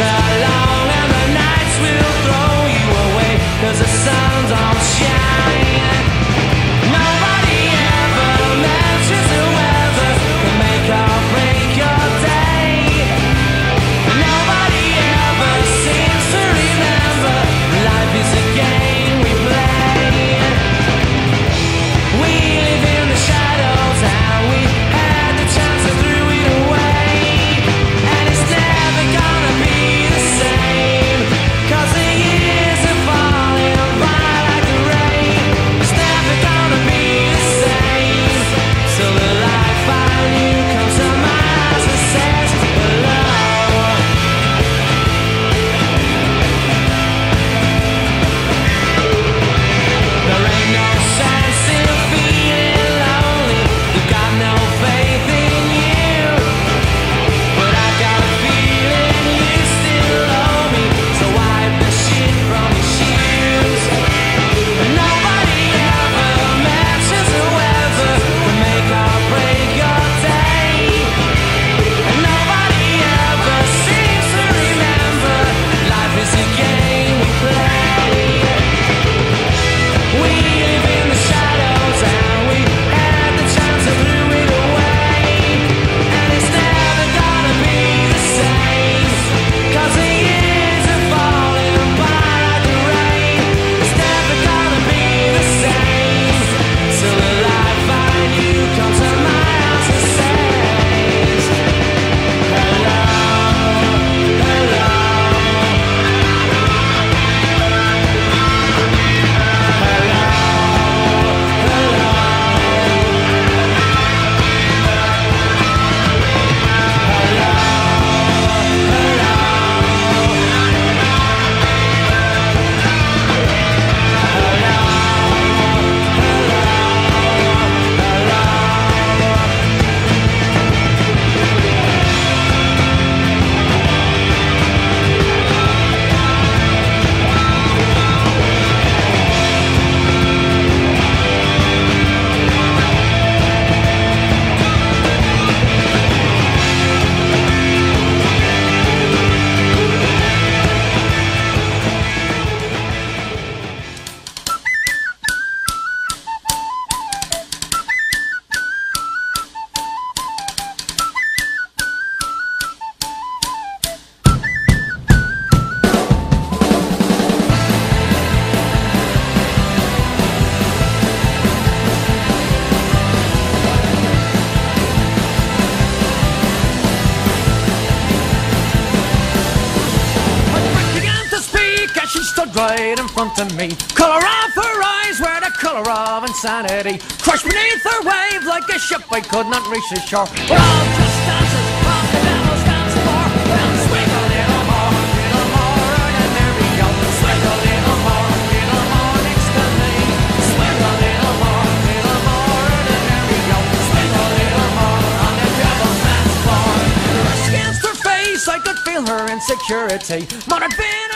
alive right in front of me. Color of her eyes were the color of insanity. Crushed beneath her wave like a ship I could not reach the shore. We're all just dancers from the devil's dance floor. Well, swing a little more, little more, and there we go. Swing a little more, little more a there we go. Swing a little more the devil's dance floor. Against her face, I could feel her insecurity. Might have been